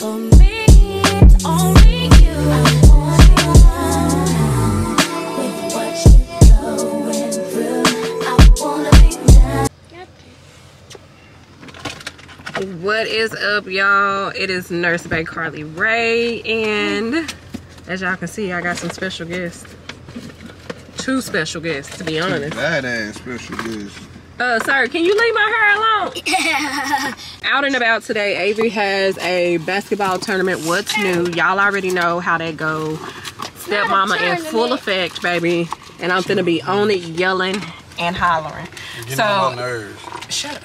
what you're going through. I wanna be down. What is up, y'all? It is Nurse Babe Carly Rae, and as y'all can see, I got some special guests. Two special guests, to be honest. Badass special guest. Uh, sir, can you leave my hair alone? Out and about today, Avery has a basketball tournament. What's new? Y'all already know how that go. Stepmama in full effect, baby. And I'm gonna be on it, yelling and hollering. Getting on my So, nerves. shut up.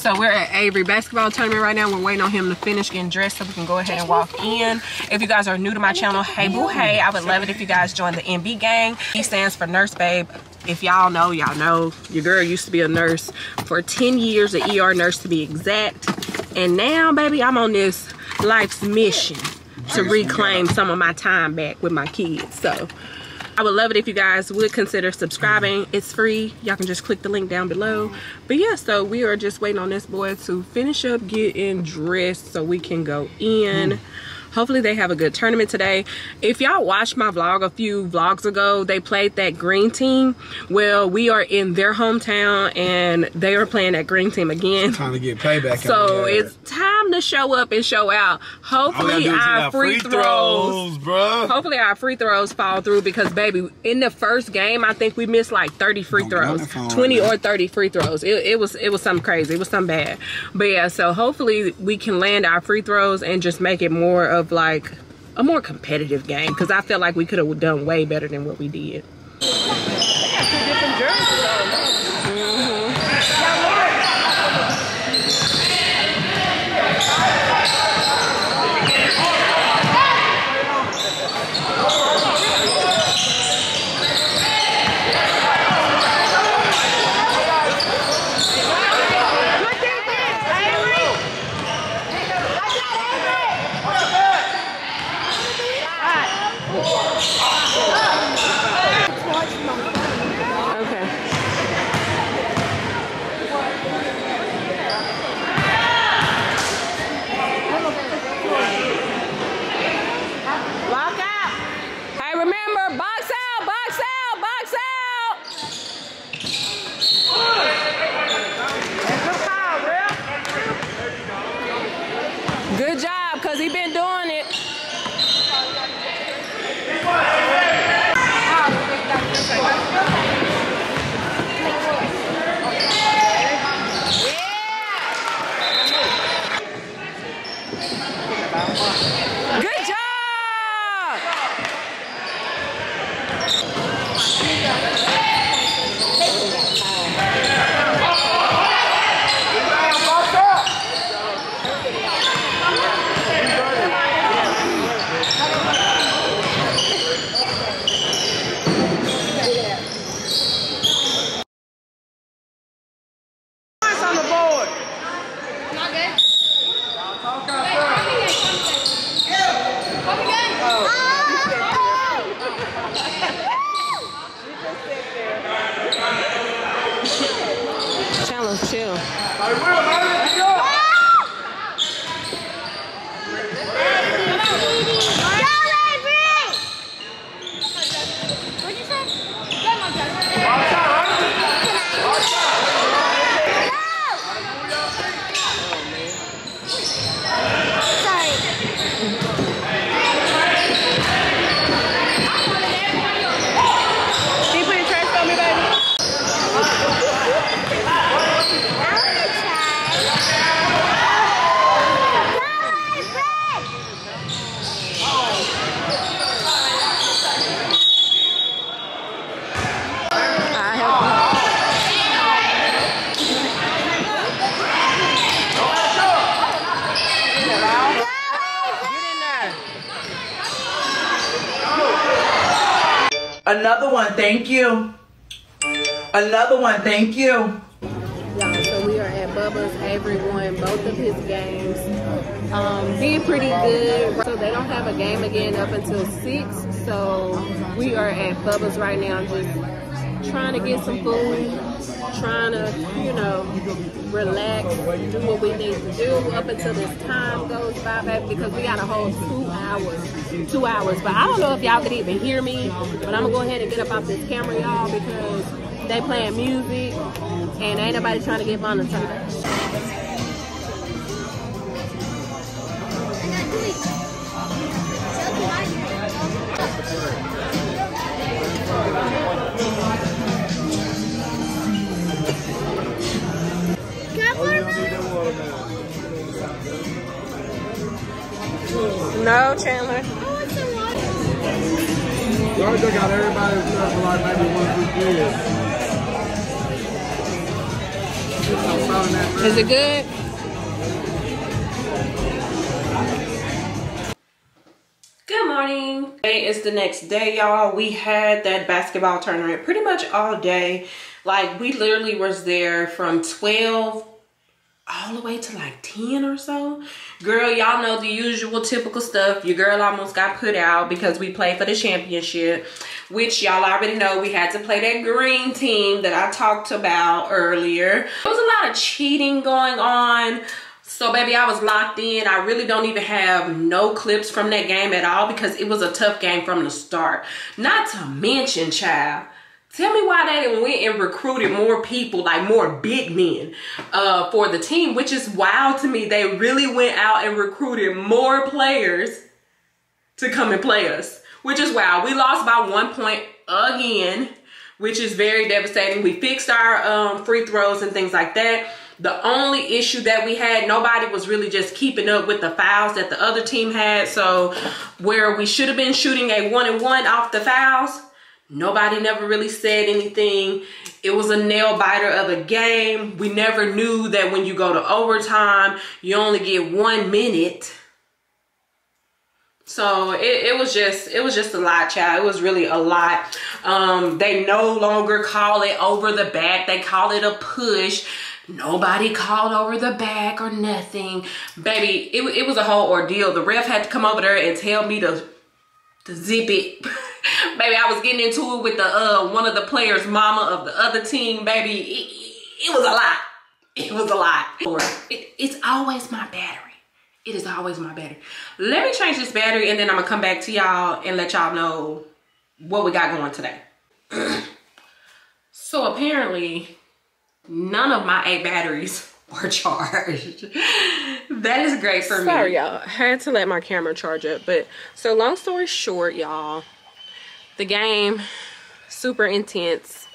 So we're at Avery basketball tournament right now. We're waiting on him to finish getting dressed so we can go ahead and walk in. If you guys are new to my channel, hey boo hey, I would love it if you guys join the NB gang. He stands for Nurse Babe. If y'all know, y'all know your girl used to be a nurse for 10 years, an ER nurse to be exact. And now, baby, I'm on this life's mission to reclaim some of my time back with my kids. So I would love it if you guys would consider subscribing. It's free. Y'all can just click the link down below. But yeah, so we are just waiting on this boy to finish up getting dressed so we can go in. Hopefully they have a good tournament today. If y'all watched my vlog a few vlogs ago, they played that green team. Well, we are in their hometown and they are playing that green team again. Time to get payback. So it's time to show up and show out. Hopefully our free throws bro. Hopefully our free throws fall through because baby, in the first game, I think we missed like 30 free Don't throws, 20 right or 30 free throws. It, it was it was something crazy. It was something bad. But yeah, so hopefully we can land our free throws and just make it more of like a more competitive game because I felt like we could have done way better than what we did. Okay. Another one, thank you. Y'all, so we are at Bubba's. Avery won both of his games. Um, did pretty good. So they don't have a game again up until six. So we are at Bubba's right now, just trying to get some food, trying to, you know, relax, do what we need to do up until this time goes by, because we got a whole two hours, two hours. But I don't know if y'all could even hear me, but I'm gonna go ahead and get up off this camera, y'all, because they playing music and ain't nobody trying to get monetized. No, Chandler. Already got everybody for like maybe one Is it good? Good morning. Today is the next day, y'all. We had that basketball tournament pretty much all day. Like, we literally was there from 12 all the way to like 10 or so. Girl, y'all know the usual typical stuff. Your girl almost got put out because we played for the championship, which y'all already know we had to play that green team that I talked about earlier. There was a lot of cheating going on. So baby, I was locked in. I really don't even have no clips from that game at all because it was a tough game from the start. Not to mention, child, Tell me why they didn't went and recruited more people, like more big men, uh, for the team, which is wild to me. They really went out and recruited more players to come and play us, which is wild. We lost by one point again, which is very devastating. We fixed our um, free throws and things like that. The only issue that we had, nobody was really just keeping up with the fouls that the other team had. So where we should have been shooting a one and one off the fouls, Nobody never really said anything. It was a nail biter of a game. We never knew that when you go to overtime, you only get one minute. So it, it was just it was just a lot, child. It was really a lot. Um, they no longer call it over the back. They call it a push. Nobody called over the back or nothing. Baby, it, it was a whole ordeal. The ref had to come over there and tell me to, to zip it. baby, I was getting into it with the uh one of the players' mama of the other team, baby. It, it was a lot. It was a lot. It, it's always my battery. It is always my battery. Let me change this battery and then I'm gonna come back to y'all and let y'all know what we got going today. so apparently, none of my eight batteries were charged. that is great for me. Sorry, y'all. Had to let my camera charge up. But so long story short, y'all, the game super intense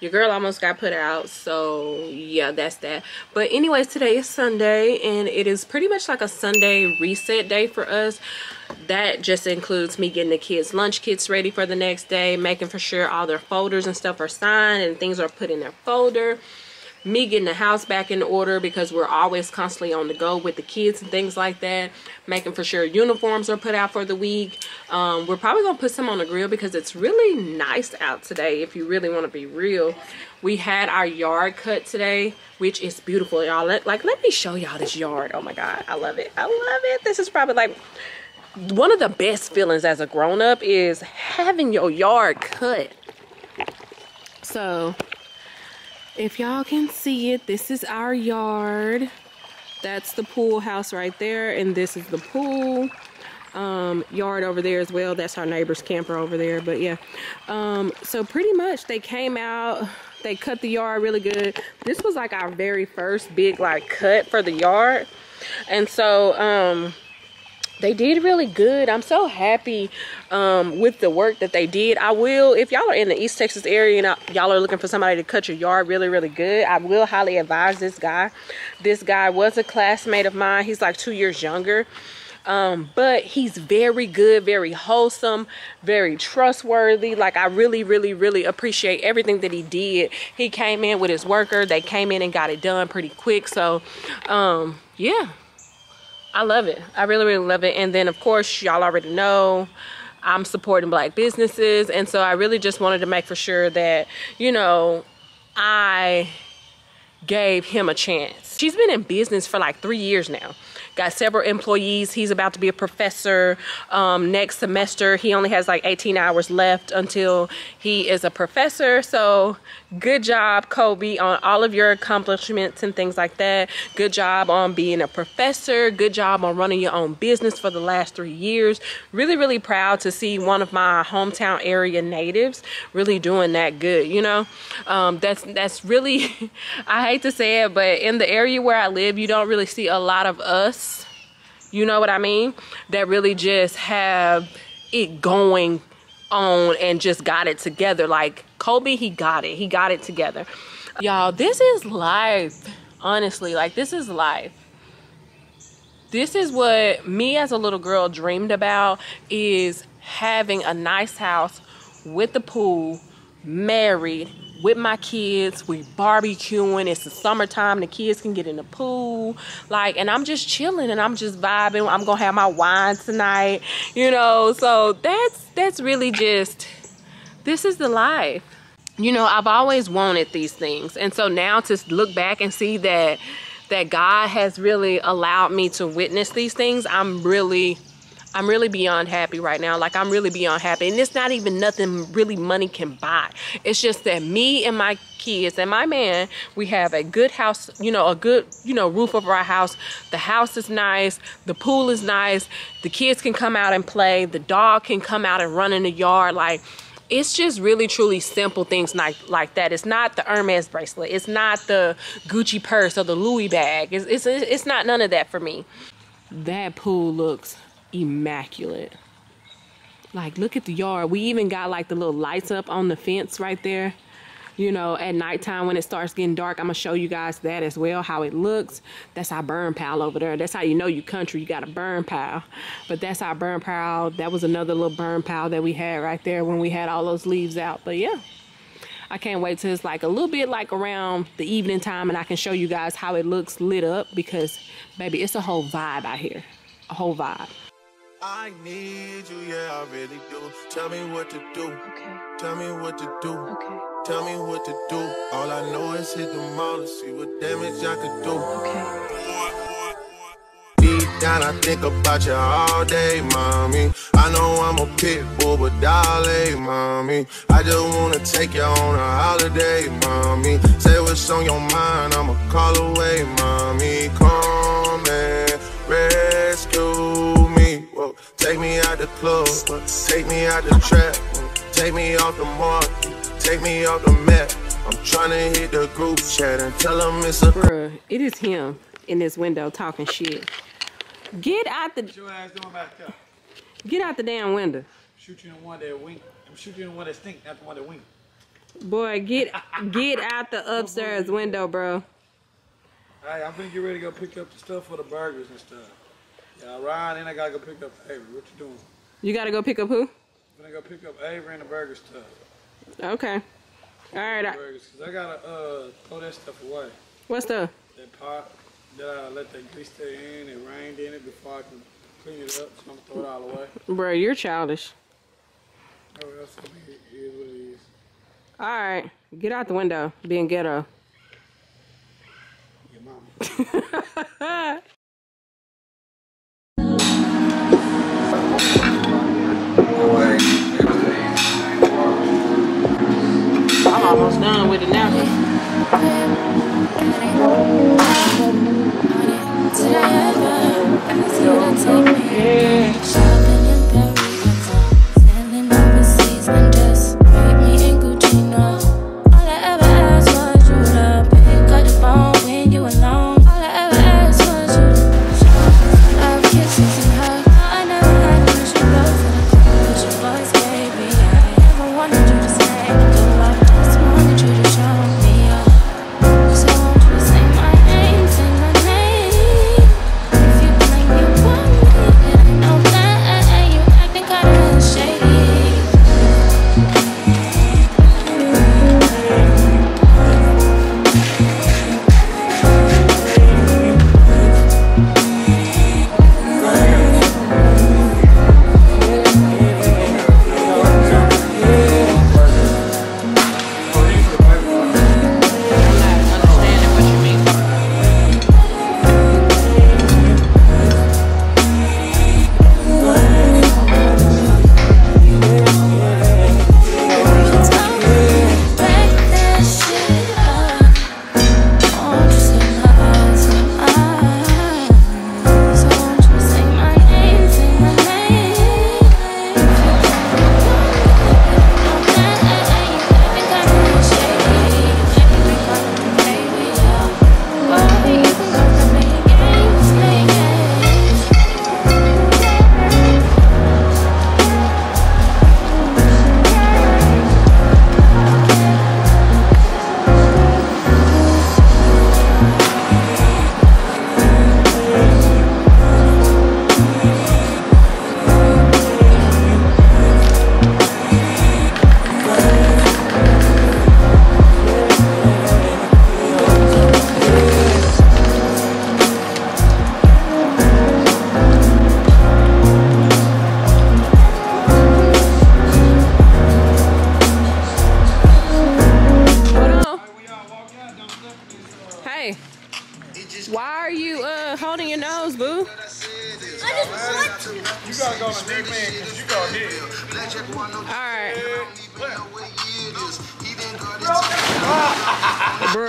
your girl almost got put out so yeah that's that but anyways today is sunday and it is pretty much like a sunday reset day for us that just includes me getting the kids lunch kits ready for the next day making for sure all their folders and stuff are signed and things are put in their folder me getting the house back in order because we're always constantly on the go with the kids and things like that making for sure uniforms are put out for the week. Um, we're probably gonna put some on the grill because it's really nice out today if you really want to be real. We had our yard cut today which is beautiful y'all. Let like let me show y'all this yard. Oh my god i love it. I love it. This is probably like one of the best feelings as a grown-up is having your yard cut. So if y'all can see it this is our yard. That's the pool house right there and this is the pool um, yard over there as well. That's our neighbor's camper over there but yeah. Um, so pretty much they came out they cut the yard really good. This was like our very first big like cut for the yard. And so um, they did really good. I'm so happy um, with the work that they did. I will if y'all are in the east texas area and y'all are looking for somebody to cut your yard really really good i will highly advise this guy. This guy was a classmate of mine. He's like two years younger. Um, but he's very good very wholesome very trustworthy. Like i really really really appreciate everything that he did. He came in with his worker. They came in and got it done pretty quick. So um, yeah I love it. I really, really love it. And then, of course, y'all already know I'm supporting black businesses. And so I really just wanted to make for sure that, you know, I gave him a chance. She's been in business for like three years now. Got several employees. He's about to be a professor um, next semester. He only has like 18 hours left until he is a professor. So good job, Kobe, on all of your accomplishments and things like that. Good job on being a professor. Good job on running your own business for the last three years. Really, really proud to see one of my hometown area natives really doing that good. You know, um, that's that's really. I hate to say it, but in the area where I live, you don't really see a lot of us. You know what I mean? That really just have it going on and just got it together. Like Kobe, he got it. He got it together. Y'all, this is life. Honestly, like this is life. This is what me as a little girl dreamed about is having a nice house with the pool, married, with my kids. We barbecuing. It's the summertime. The kids can get in the pool. Like, and I'm just chilling and I'm just vibing. I'm gonna have my wine tonight. You know, so that's that's really just this is the life. You know, I've always wanted these things. And so now to look back and see that that God has really allowed me to witness these things, I'm really I'm really beyond happy right now. Like I'm really beyond happy. And it's not even nothing really money can buy. It's just that me and my kids and my man, we have a good house, you know, a good, you know, roof over our house. The house is nice. The pool is nice. The kids can come out and play. The dog can come out and run in the yard. Like it's just really truly simple things like like that. It's not the Hermes bracelet. It's not the Gucci purse or the Louis bag. It's it's it's not none of that for me. That pool looks immaculate. Like, look at the yard. We even got like the little lights up on the fence right there. You know, at nighttime when it starts getting dark, I'm gonna show you guys that as well, how it looks. That's our burn pile over there. That's how you know you country, you got a burn pile. But that's our burn pile. That was another little burn pile that we had right there when we had all those leaves out. But yeah, I can't wait till it's like a little bit like around the evening time and I can show you guys how it looks lit up because baby, it's a whole vibe out here, a whole vibe. I need you, yeah, I really do. Tell me what to do. Okay, Tell me what to do. okay, Tell me what to do. All I know is hit the mall and see what damage I could do. okay. Deep down, I think about you all day, mommy. I know I'm a pit bull, but darling, mommy. I just wanna take you on a holiday, mommy. Say what's on your mind, I'ma take me out the trap, take me off the mark, take me off the map. I'm tryna hit the group chat and tell them it's a Bruh, it is him in this window talking shit. Get out the What your ass doing back there? get out the damn window. Shoot you in the one that wink. I'm shooting you in the one that stink, not the one that wink. Boy, get get out the upstairs window, bro. Alright, I'm gonna get ready to go pick up the stuff for the burgers and stuff. Yeah, Ryan, then I gotta go pick up Avery. What you doing? You gotta go pick up who? I'm gonna go pick up Avery and the burger stuff. Okay. All right. I, Burgers, cause I gotta uh throw that stuff away. what's the? That pot that I let that grease stay in, it rained in it before I can clean it up, so I'm gonna throw it all away. Bro, you're childish. Oh, it'll be, it is what it is. All right, get out the window, being ghetto. Your mama. I'm almost done with it now.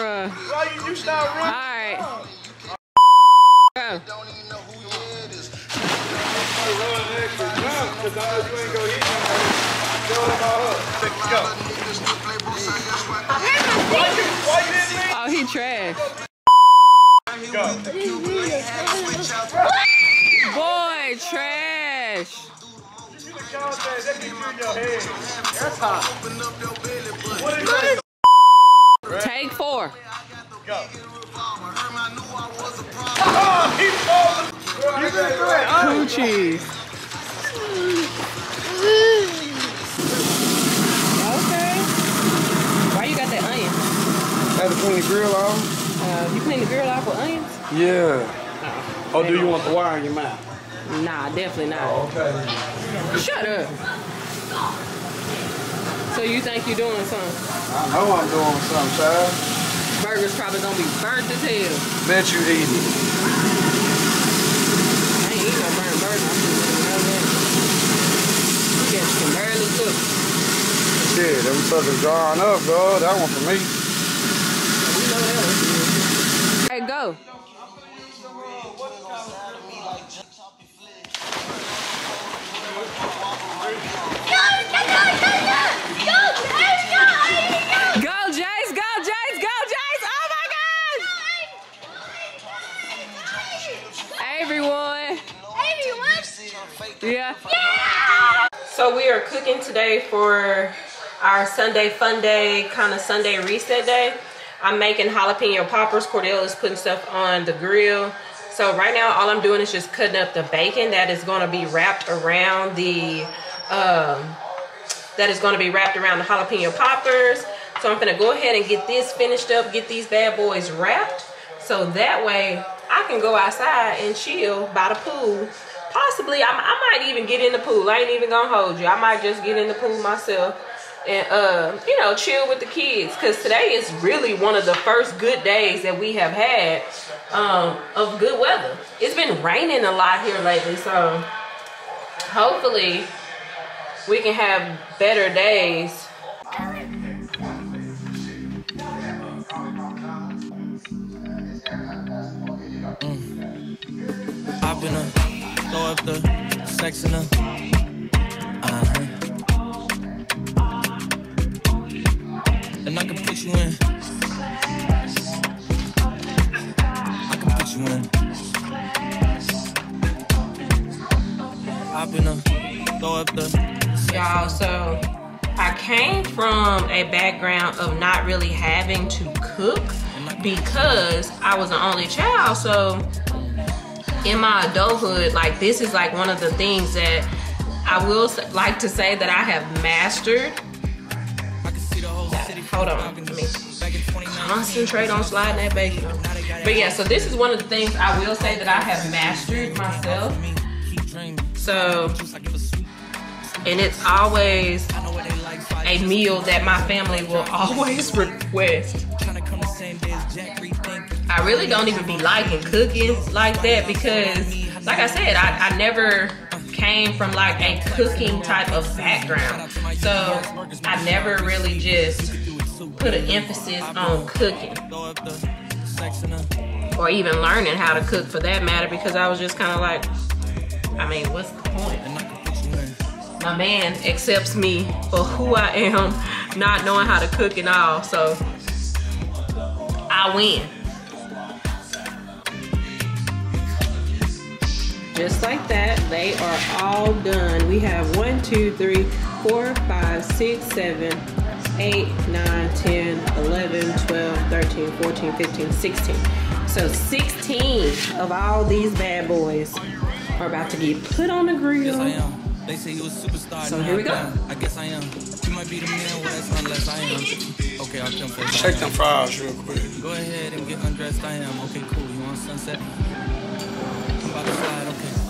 Bruh. Why you, you running? Alright. Go. Oh, he trash. Boy, trash. That's hot. What is that? Take four. Go. Oh, he falling. You been good. Oh, Coochie. Okay. Why you got that onion? I had to clean the grill off? Uh, you clean the grill off with onions? Yeah. Oh, do you want the wire in your mouth? Nah, definitely not. Okay. Shut up. So you think you're doing something? I know I'm doing something, child. Burger's probably gonna be burnt as hell. Bet you eat it. I ain't eating no burnt burger. I'm just letting you that. Can barely cook. Shit, them suckers drawing up, bro. That one for me. You know that was. Hey. Go, Yeah. So we are cooking today for our Sunday fun day, kind of Sunday reset day. I'm making jalapeno poppers. Cordell is putting stuff on the grill. So right now, all I'm doing is just cutting up the bacon that is going to be wrapped around the, um, that is going to be wrapped around the jalapeno poppers. So I'm gonna go ahead and get this finished up, get these bad boys wrapped. So that way I can go outside and chill by the pool. Possibly, I, I might even get in the pool. I ain't even gonna hold you. I might just get in the pool myself and, uh, you know, chill with the kids. Cause today is really one of the first good days that we have had um, of good weather. It's been raining a lot here lately. So hopefully we can have better days Hop in her, throw up the sex in her. Uh-huh. And I can put you in. I can put you in. Hop in her, throw up the y'all so i came from a background of not really having to cook because i was an only child so in my adulthood like this is like one of the things that i will like to say that i have mastered city. hold on let me Back in 29. concentrate on sliding that bacon but yeah so this is one of the things i will say that i have mastered myself so and it's always a meal that my family will always request. I really don't even be liking cooking like that because, like I said, I, I never came from like a cooking type of background. So I never really just put an emphasis on cooking or even learning how to cook for that matter because I was just kind of like, I mean, what's the point? My man accepts me for who I am, not knowing how to cook and all. So I win. Just like that, they are all done. We have one, two, three, four, five, six, seven, eight, nine, 10, 11, 12, 13, 14, 15, 16. So 16 of all these bad boys are about to get put on the grill. Yes, I am. They say you a superstar. So here we I'm go. I guess I am. You might be the man, well, that's unless I am. Okay, I'll come first. Check them fries real quick. Go ahead and get undressed. I am. Okay, cool. You want sunset? I'm about to slide. Okay,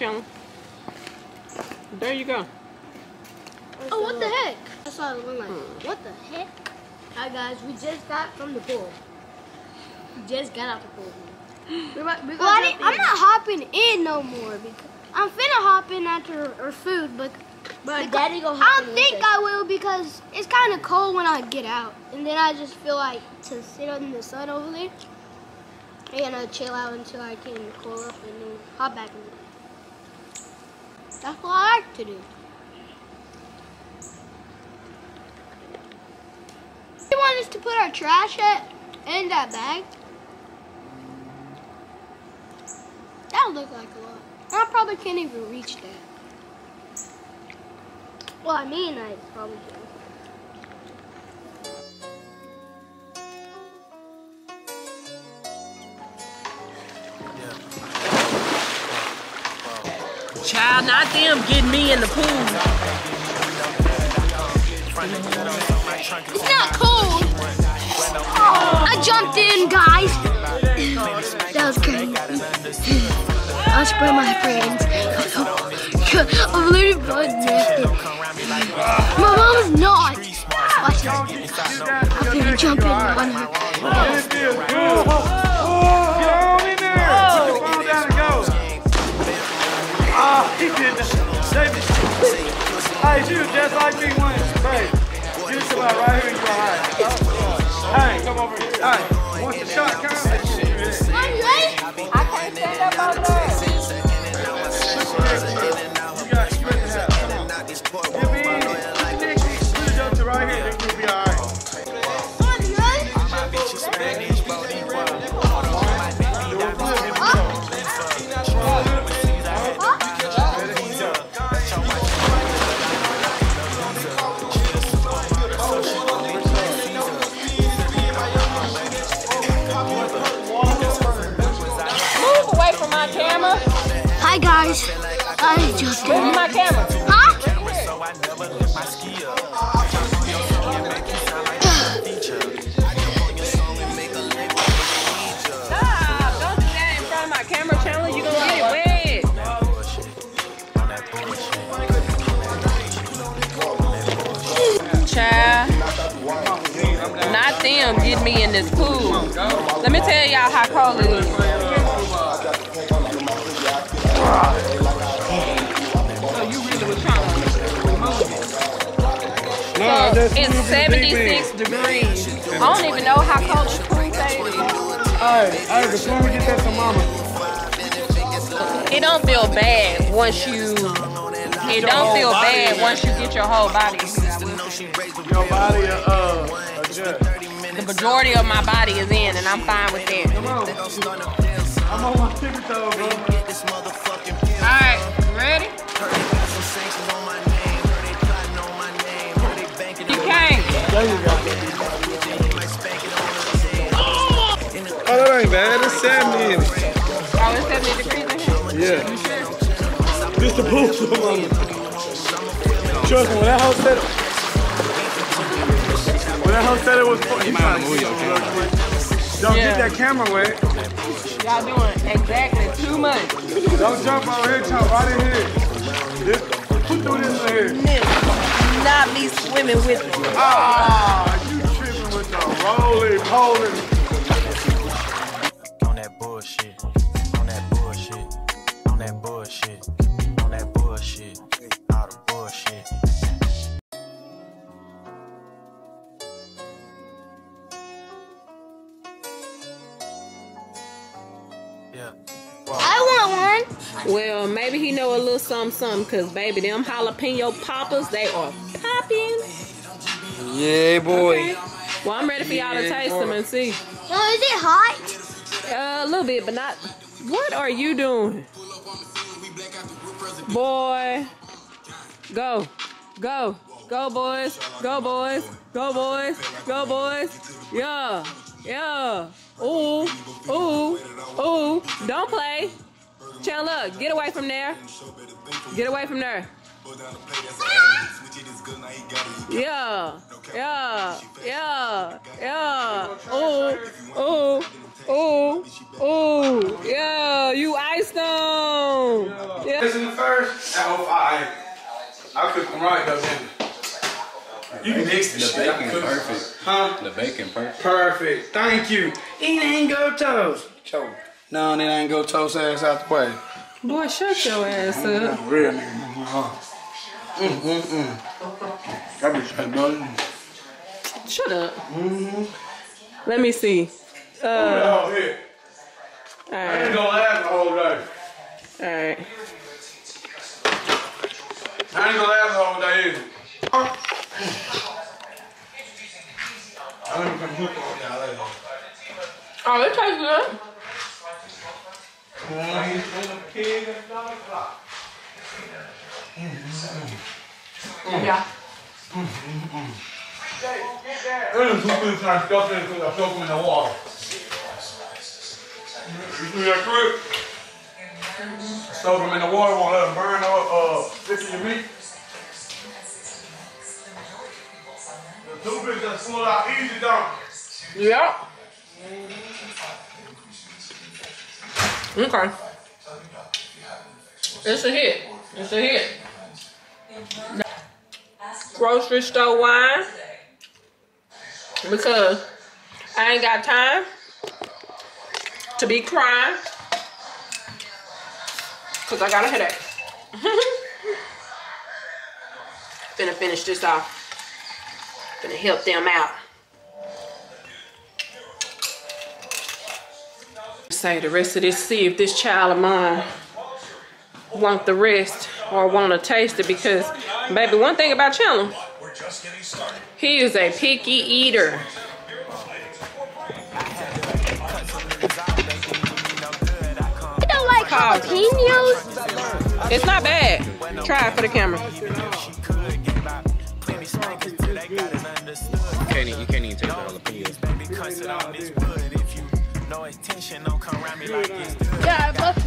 your head back, Chandler. There you go. Oh, what the heck? That's what I was wondering, like, what the heck? Hi guys, we just got from the pool. We just got out the pool. We're about, we're well, I didn't, I'm not hopping in no more because I'm finna hop in after our food, but but Daddy go. I don't think I will because it's kind of cold when I get out, and then I just feel like to sit in the sun over there and uh, chill out until I can cool up and then hop back in. That's what I like to do. You want us to put our trash in that bag? That look like a lot. I probably can't even reach that. Well, I mean, I probably can. Child, not them getting me in the pool. It's not cold. I jumped in, guys. That was crazy. I'll spray my friends. I'm literally blood nasty. My mom's not. Watch this. I'm gonna jump in on her. Hey, was just like me once. Hey, you come right here. You all right? Hey, come over here. Hey, once the shot comes, you you ready? I can't stand up on there. Hi guys. I just did. my camera. Huh? Stop. Don't do that in front of my camera channel. You gonna get wet. Child. Not them getting me in this pool. Let me tell y'all how cold it is. So you really was trying to remove it. No, So it's 76 degrees. I don't even know how cold this pool stays. Hey, hey, before we get that to mama, It don't feel bad once you. It don't feel bad once you get your whole body. your body, uh, uh, adjust. The majority of my body is in, and I'm fine with that. Come on. I'm on my tippy toe, bro. All right, ready? You came. There you go. Oh, that ain't bad. It's 70 in it. Oh, it's 70 degrees in here. Yeah. Just the pool for a. Trust me, when that hoe said it, when that hoe said it was, you might move your camera. Don't Yeah. get that camera wet. Y'all doing exactly too much. Don't jump over here, jump right in here. This, who threw this in here? Not me swimming with you. Ah, you tripping with the roly poly. Little something, something, cause baby, them jalapeno poppers, they are popping. Yeah, boy. Well, I'm ready for y'all to taste them and see. No, is it hot? Uh, a little bit, but not. What are you doing? Boy. Go. Go. Go, boys. Go, boys. Go, boys. Go, boys. Yeah. Yeah. Ooh. Ooh. Ooh. Don't play. Chandler, get away from there. Get away from there. Yeah, yeah, yeah, yeah. Oh, oh, oh, oh, yeah. You iced them. Yeah. This in the first. I hope I. I cook them right though, didn't I? You mixed the, The shit. I bacon perfect. Huh? The bacon perfect. Perfect. Thank you. It ain't go toast. Choke. No, it ain't go toast ass out the way. Boy, shut your ass up. Real nigga. Mm, mm, mm. That be straight, brother. Shut up. Let me see. Uh, Oh, here. all I ain't right, gonna last the whole day. all right. I ain't gonna last the whole day either. I'm gonna Oh. Yeah. Two trying to stuff in because I soak them in the water. You that them in the water, won't let them burn or uh, stick to your meat. The toothpick just pull out easy, don't it? Yep. Okay. It's a hit. It's a hit. Grocery store wine. Because I ain't got time to be crying. Because I got a headache. Finna finish this off. Finna help them out. Say the rest of this, see if this child of mine want the rest or want to taste it because, baby, one thing about Chandler, he is a picky eater. You don't like jalapenos? It's not bad. Try it for the camera. You can't, eat- you can't even taste the jalapenos. Yeah, I love it.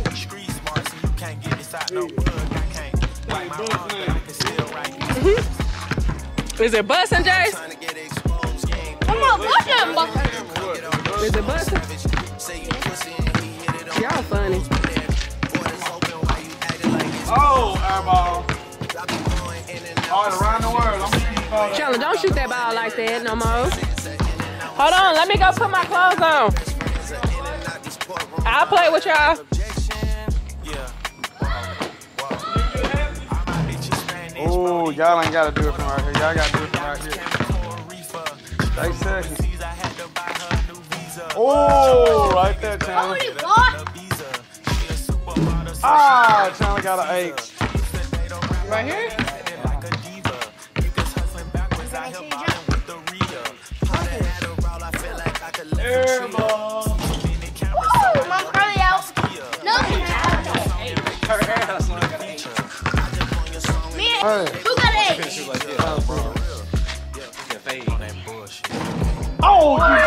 Is it busting, Jace? I'm not watching butter. Is it busting? Y'all funny. Oh, airball. All around the world. I'm gonna keep all Chandler, don't shoot that ball like that no more. Hold on, let me go put my clothes on. I'll play with y'all. Oh, y'all ain't gotta do it from right here. Y'all gotta do it from right here. Eight seconds. Oh, right there, Chandler. Ah, Chandler got an eight. Right here? Airball. Me and who got eight? Oh, you.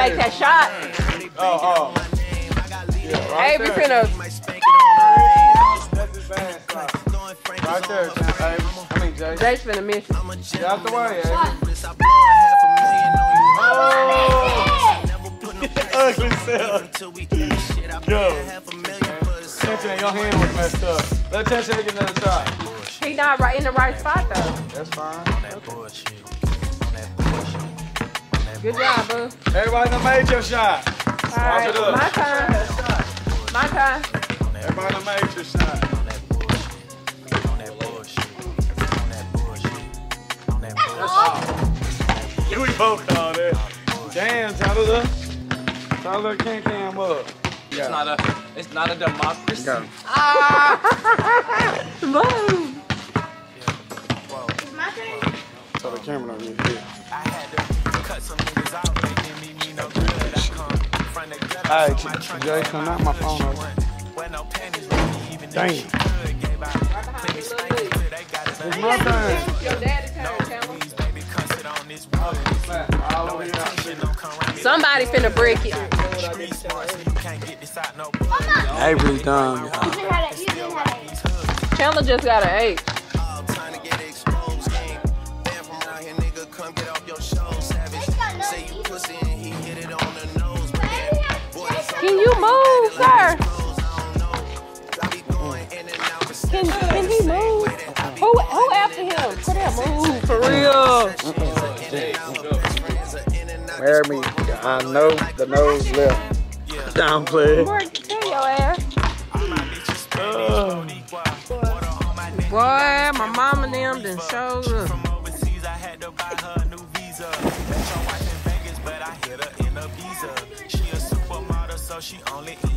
I bet you can't make that shot. Oh, oh. Yeah, right Avery finna. That's his bad spot. Right there, Chandler. Avery. I mean, Jay. Jay's finna miss it. Get out the way, Avery. Oh. Ugly self. Yo. Attention, your hand was messed up. Let attention get another shot. He not right in the right spot though. That's fine. Good job, boo. Everybody done made your shot. All right, it up. my turn. My turn. Everybody done made the shot. That's all. We both call that. Damn, Tyler. Tyler can't cam up. It's not a, it's not a democracy. Go. Boom. It's my turn. So the camera on you. Yeah. Hey, J- Jay, come knock my phone over. Damn. It's my turn. Your daddy turn, Chandler. Somebody finna break it. Avery's done. You can have that. You can have that. Chandler just got an eight. Can you move, sir? close, I don't know. I be going in and out, but Can, can he move? Who, who after him? Put him move for real. Marry me. I know the nose left. Downplay. Mark, tell your ass. Boy, my mom and them done showed up. Yeah.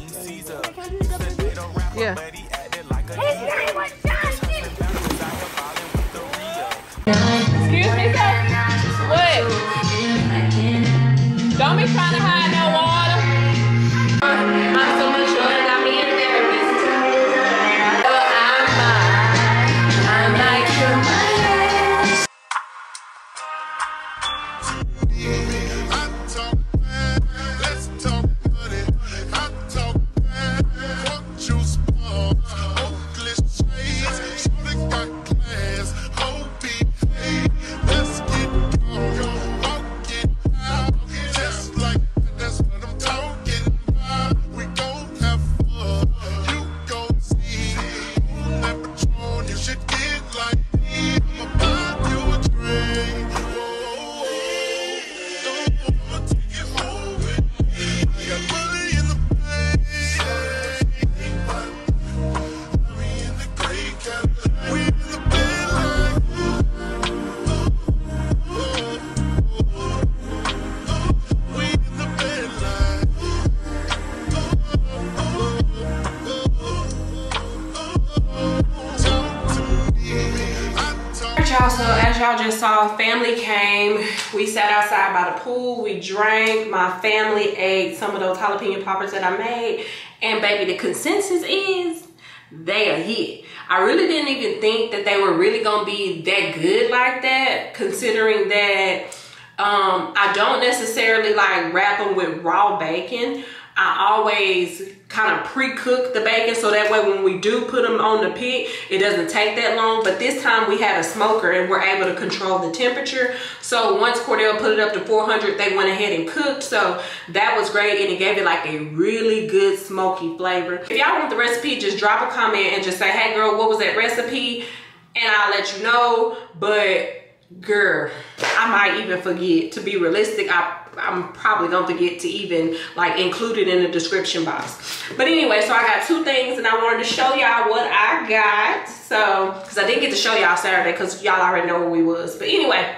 We sat outside by the pool. We drank. My family ate some of those jalapeno poppers that I made. And baby, the consensus is they are hit. I really didn't even think that they were really gonna be that good like that, considering that um, I don't necessarily like wrap them with raw bacon. I always kind of pre-cook the bacon so that way when we do put them on the pit, it doesn't take that long. But this time we had a smoker and we're able to control the temperature. So once Cordell put it up to 400, they went ahead and cooked. So that was great and it gave it like a really good smoky flavor. If y'all want the recipe, just drop a comment and just say, hey girl, what was that recipe? And I'll let you know. But girl, I might even forget. To be realistic, I I'm probably gonna forget to even like include it in the description box. But anyway, so I got two things and I wanted to show y'all what I got. So, cause I didn't get to show y'all Saturday cause y'all already know where we was. But anyway,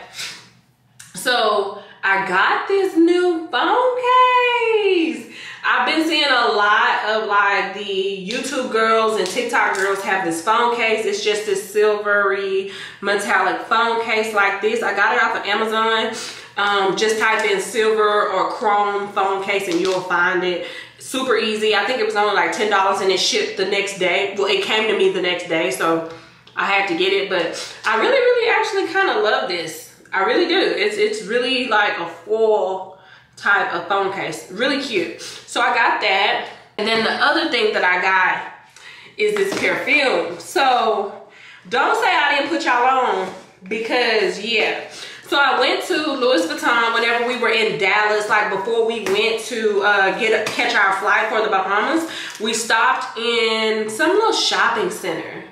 so I got this new phone case. I've been seeing a lot of like the YouTube girls and TikTok girls have this phone case. It's just this silvery metallic phone case like this. I got it off of Amazon. Um, just type in silver or chrome phone case and you'll find it. Super easy. I think it was only like $10 and it shipped the next day. Well, it came to me the next day, so I had to get it. But I really, really actually kind of love this. I really do. It's, it's really like a full type of phone case. Really cute. So I got that. And then the other thing that I got is this perfume. So don't say I didn't put y'all on because yeah. So I went to Louis Vuitton whenever we were in Dallas, like before we went to uh, get catch our flight for the Bahamas. We stopped in some little shopping center.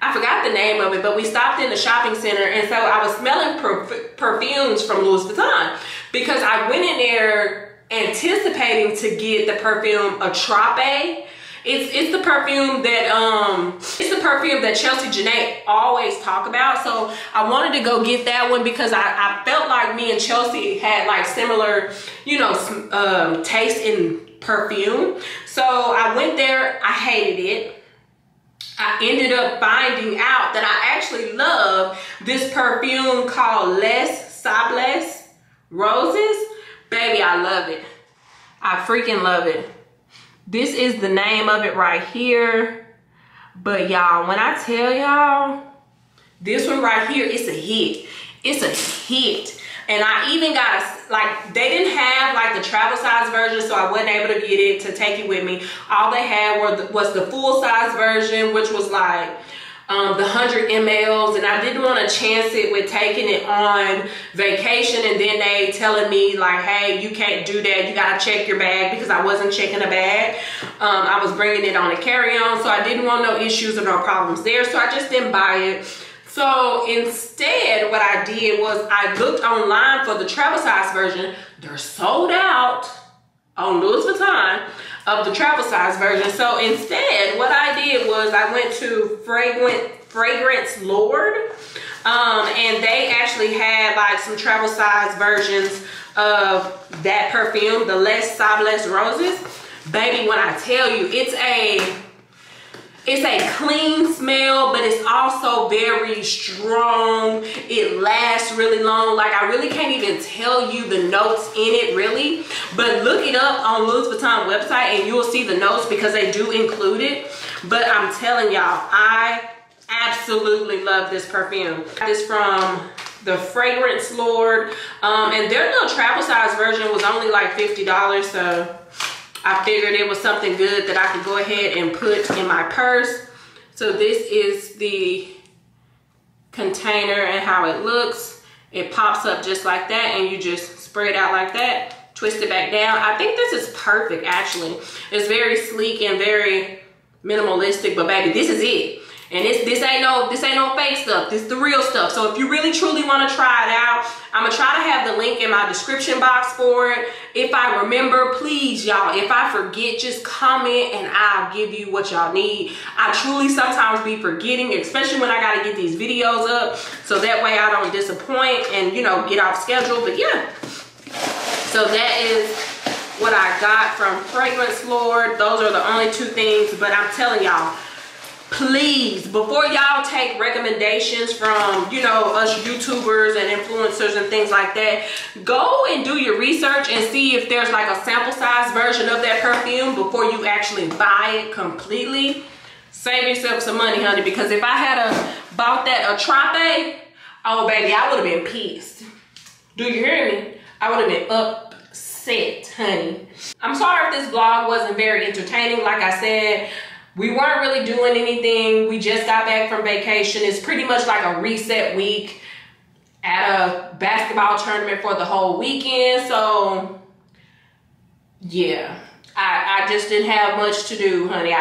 I forgot the name of it, but we stopped in the shopping center and so I was smelling perf perfumes from Louis Vuitton because I went in there anticipating to get the perfume Attrape It's it's the perfume that um it's the perfume that Chelsea Janae always talk about. So I wanted to go get that one because I, I felt like me and Chelsea had like similar, you know, um, taste in perfume. So I went there. I hated it. I ended up finding out that I actually love this perfume called Les Sables Roses. Baby, I love it. I freaking love it. This is the name of it right here. But y'all, when I tell y'all, this one right here, it's a hit. It's a hit. And I even got, a, like, they didn't have, like, the travel size version, so I wasn't able to get it to take it with me. All they had were the, was the full size version, which was, like, um, the 100 mls and I didn't want to chance it with taking it on vacation and then they telling me like hey you can't do that. You gotta check your bag because I wasn't checking a bag. Um, I was bringing it on a carry-on so I didn't want no issues or no problems there so I just didn't buy it. So instead, what I did was I looked online for the travel size version. They're sold out on Louis Vuitton of the travel size version. So instead, what I did was I went to Fragrant Fragrance Lord. Um, and they actually had like some travel size versions of that perfume, the Les Sables Roses. Baby, when I tell you, it's a it's a clean smell, but it's also very strong. It lasts really long. Like I really can't even tell you the notes in it really, but look it up on Louis Vuitton website and you'll see the notes because they do include it. But I'm telling y'all, I absolutely love this perfume. This from the Fragrance Lord. Um, and their little travel size version was only like $50, so I figured it was something good that I could go ahead and put in my purse. So this is the container and how it looks. It pops up just like that and you just spread out like that, twist it back down. I think this is perfect actually. It's very sleek and very minimalistic, but baby, this is it. And this this ain't no this ain't no fake stuff. This is the real stuff. So if you really truly want to try it out, I'm gonna try to have the link in my description box for it. If I remember, please y'all, if I forget, just comment and I'll give you what y'all need. I truly sometimes be forgetting, especially when I gotta get these videos up. So that way I don't disappoint and you know get off schedule. But yeah. So that is what I got from Fragrance Lord. Those are the only two things, but I'm telling y'all, please before y'all take recommendations from you know us youtubers and influencers and things like that go and do your research and see if there's like a sample size version of that perfume before you actually buy it completely. Save yourself some money honey because if i had a bought that a oh baby i would have been pissed. Do you hear me? I would have been upset honey. I'm sorry if this vlog wasn't very entertaining. Like i said we weren't really doing anything. We just got back from vacation. It's pretty much like a reset week at a basketball tournament for the whole weekend. So yeah, I, I just didn't have much to do, honey.